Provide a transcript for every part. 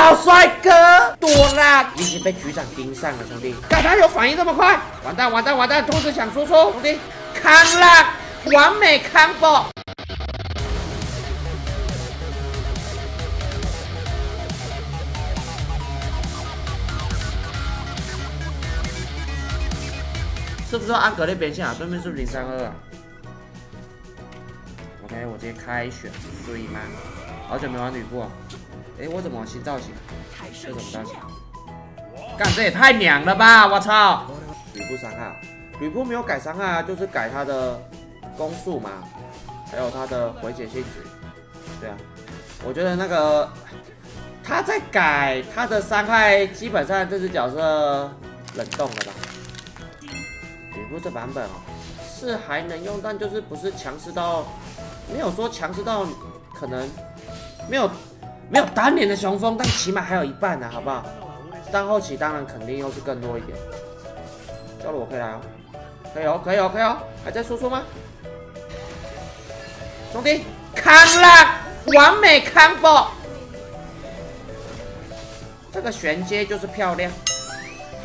小帅哥，多啦！已经被局长盯上了，兄弟。看他有反应这么快，完蛋完蛋完蛋！兔子想输出，兄弟，康了，完美 combo。是不是安格那边线啊？对面是不是零三二啊？OK，我直接开选所以吗？好久没玩吕布啊！哎，我怎么新造型？这怎么造型？干，这也太娘了吧！我操！吕布伤害，吕布没有改伤害啊，就是改他的攻速嘛，还有他的回血性质。对啊，我觉得那个他在改他的伤害，基本上这只角色冷冻了吧？吕布这版本哦，是还能用，但就是不是强势到，没有说强势到可能没有没有单脸的雄风，但起码还有一半呢，好不好？但后期当然肯定又是更多一点。叫了我可以来哦，可以哦，可以哦，可以哦，还在输出吗？兄弟，康了，完美 combo，这个衔接就是漂亮，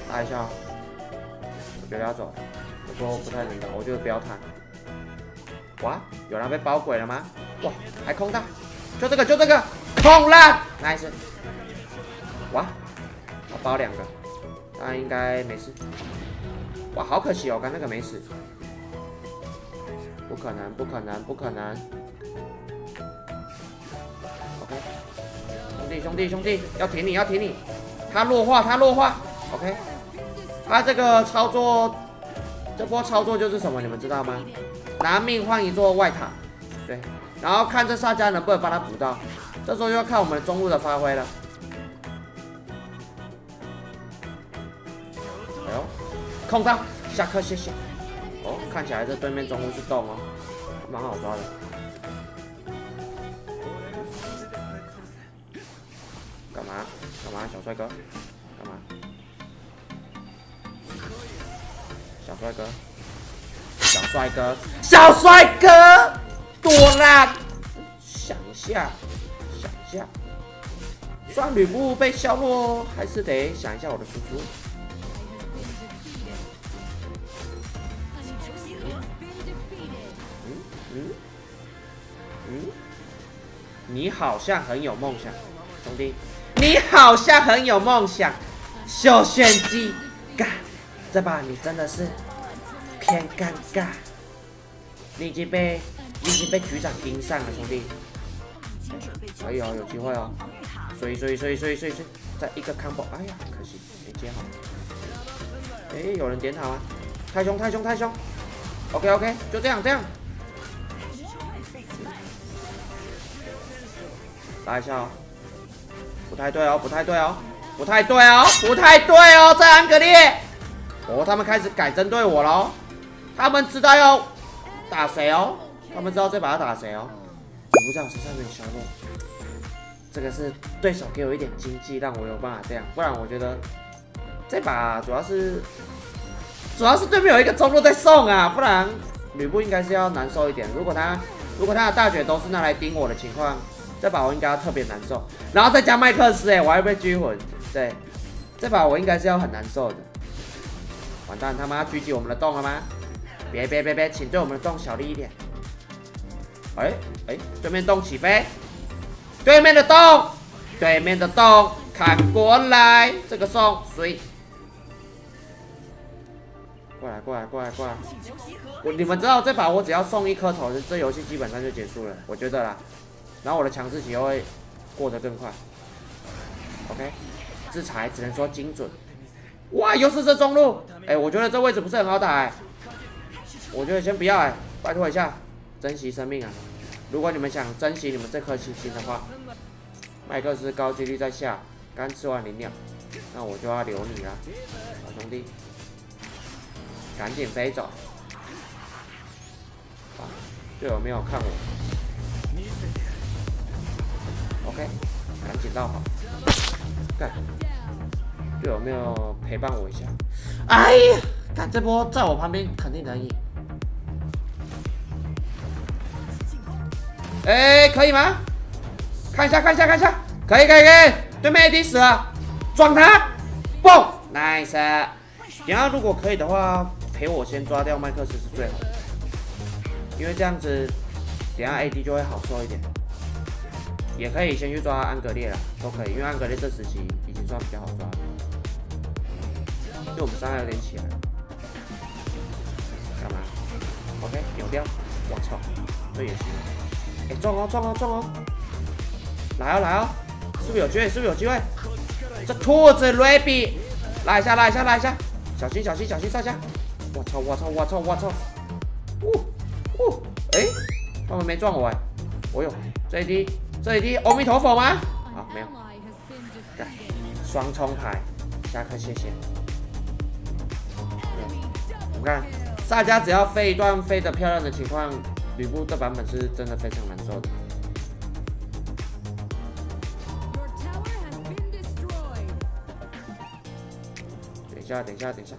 打一下哦，不要走。我说不太能打，我觉得不要弹。哇，有人被包鬼了吗？哇，还空大，就这个，就这个，空了，nice。哇，我包两个，那应该没事。哇，好可惜哦，刚那个没死。不可能，不可能，不可能。OK，兄弟，兄弟，兄弟，要挺你，要挺你。他弱化，他弱化。OK，他这个操作。这波操作就是什么，你们知道吗？拿命换一座外塔，对，然后看这萨迦能不能帮他补到，这时候就要看我们中路的发挥了。哎呦，空档下课谢谢。哦，看起来这对面中路是动哦，蛮好抓的。干嘛？干嘛，小帅哥？干嘛？小帅哥，小帅哥，小帅哥，多啦！想一下，下，算吕布被削弱，还是得想一下我的输出。嗯嗯嗯，你好像很有梦想，兄弟，你好像很有梦想，小炫技，干！这把你真的是偏尴尬，你已经被你已经被局长盯上了，兄弟。可以哦，有机会哦。以所以所以所以所以再一个 combo，哎呀，可惜没接好。哎，有人点塔吗？太凶太凶太凶！OK OK，就这样这样。打一下哦，不太对哦，不太对哦，不太对哦，不太对哦，在安格烈。哦，他们开始改针对我了，他们知道要打谁哦，他们知道这把要打谁哦。我不知道身上面削弱，这个是对手给我一点经济，让我有办法这样，不然我觉得这把主要是主要是对面有一个中路在送啊，不然吕布应该是要难受一点。如果他如果他的大绝都是拿来盯我的情况，这把我应该要特别难受。然后再加麦克斯，哎，我还被狙魂，对，这把我应该是要很难受的。完蛋，他妈狙击我们的洞了吗？别别别别，请对我们的洞小力一点。哎哎，对面洞起飞，对面的洞，对面的洞，砍过来，这个送水。过来过来过来过来，我你们知道这把我只要送一颗头，这游戏基本上就结束了，我觉得啦。然后我的强势期会过得更快。OK，制裁只能说精准。哇，又是这中路，哎，我觉得这位置不是很好打，哎，我觉得先不要，哎，拜托一下，珍惜生命啊！如果你们想珍惜你们这颗星星的话，麦克斯高几率在下，刚吃完灵鸟，那我就要留你了，小兄弟，赶紧飞走！啊，队友没有看我，OK，赶紧绕好，干！队友没有陪伴我一下？哎呀，看这波在我旁边肯定能赢。哎，可以吗？看一下，看一下，看一下，可以，可以，可以。对面 AD 死了，撞他，嘣，nice。等下如果可以的话，陪我先抓掉麦克斯是最好的，因为这样子，等下 AD 就会好受一点。也可以先去抓安格烈了，都可以，因为安格烈这时期已经算比较好抓了，因为我们伤害有点起来了。干嘛？OK，扭掉。我操，这也行。哎，撞哦撞哦撞哦！来哦来哦！是不是有机会？是不是有机会？这兔子 Rabbit，拉一下拉一下拉一下，小心小心小心上下！我操我操我操我操！呜呜！哎，他们没撞我哎！我有这一滴。这一滴阿弥陀佛吗？啊，没有。对，双冲牌，下课谢谢。我看大家只要飞一段飞得漂亮的情况，吕布这版本是真的非常难受的。等一下，等一下，等一下。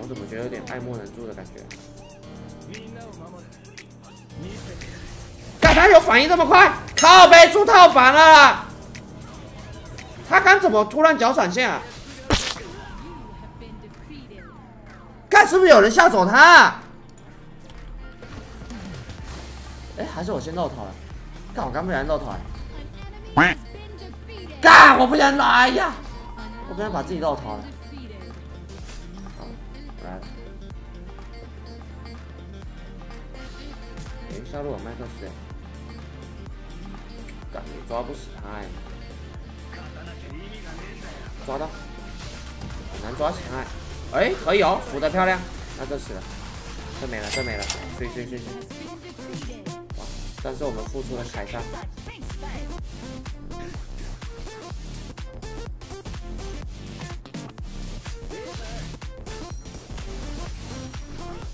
我怎么觉得有点爱莫能助的感觉？他有反应这么快，靠背出套反了！他刚怎么突然脚闪现啊？看是不是有人吓走他？哎，还是我先露头了？干我刚不小心漏头了。干，我不想来呀！我刚才把自己露头了。好，来了。哎，下路有麦克斯。感觉抓不死他哎，抓到，很难抓起来。哎，可以哦，扶的漂亮，那这死了，这没了，这没了，睡睡睡睡。但是我们付出了凯撒。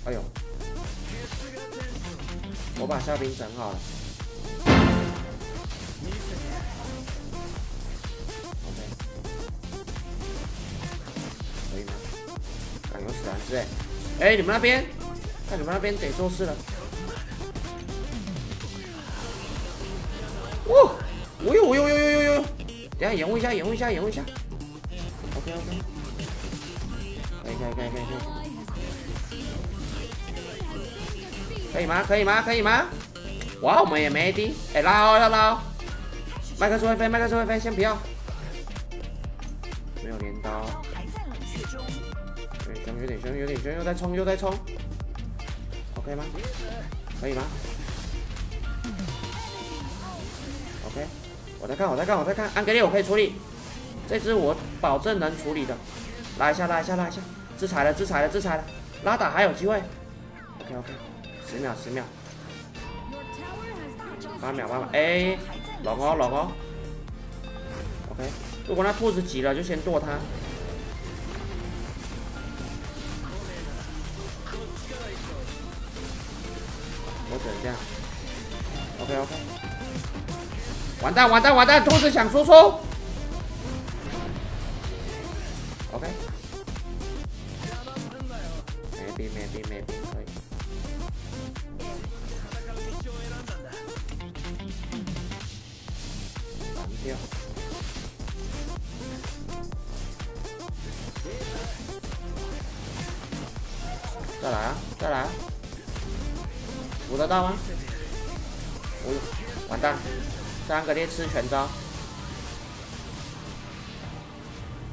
哎呦，我把虾兵整好了。对，哎，你们那边，看你们那边得做事了。下掩护一下，掩护一下，掩护一下。OK OK，可以可以可以可以可以。可以吗？可以吗？可以吗？哇，我们也没 AD，哎，拉哦要拉哦。麦克斯会飞，麦克斯会飞，先不要。没有镰刀。有点凶，有点凶，又在冲，又在冲，OK 吗？可以吗我在看，我在看，我在看，安格烈我可以处理，这只我保证能处理的，拉一下，拉一下，拉一下，制裁了，制裁了，制裁了，拉打还有机会，OK OK，十秒，十秒，八秒，八秒，哎，冷哦，冷哦，OK，如果那兔子急了，就先剁它。我等一下，OK OK，完蛋完蛋完蛋，兔子想输出，OK，没兵没兵没兵可以，挡掉，再来啊再来啊！补得到吗？三个猎吃全招。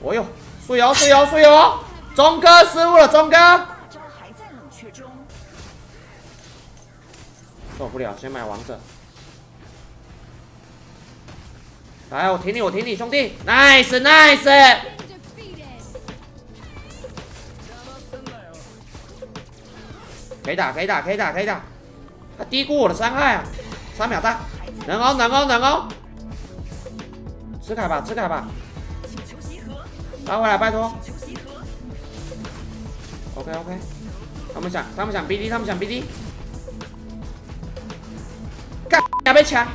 哦呦，输油输油输油！钟哥失误了，钟哥。受不了，先买王者。来，我挺你，我挺你，兄弟！Nice nice。可以打，可以打，可以打，可以打。他低估我的伤害啊！三秒大，能哦能哦能哦！吃凯吧吃凯吧，拉回来拜托。OK OK，他们想他们想 BD 他们想 BD，干要被抢！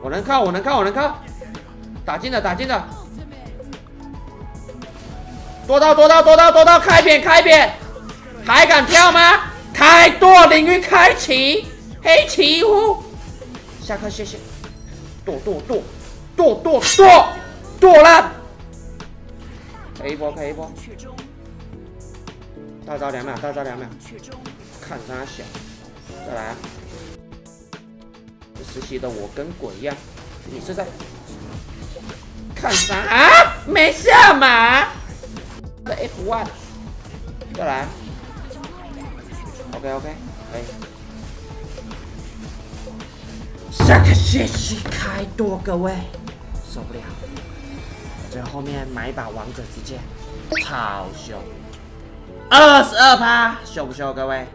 我能靠我能靠我能靠，打进了打进了，多刀多刀多刀多刀开扁开扁！还敢跳吗？开舵领域开启，黑旗呼下课谢谢。剁剁剁剁剁剁剁了！可以一波，可以一波。大招两秒，大招两秒。看他小，再来。这实习的我跟鬼一样，你是在看啥啊？没下马。F one，再来。OK OK，可以。下个学期开多，各位受不了。最后面买一把王者之剑，超凶，二十二趴，秀不秀？各位，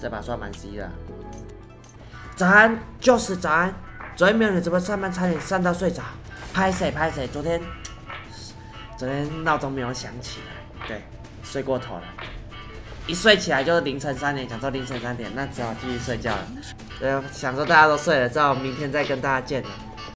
这把算蛮 C 的。早安，就是早安。昨天没有你直播上班，差点上到睡着。拍谁拍谁？昨天，昨天闹钟没有响起来，对，睡过头了。一睡起来就是凌晨三点，想说凌晨三点，那只好继续睡觉了。对，想说大家都睡了，之后明天再跟大家见了。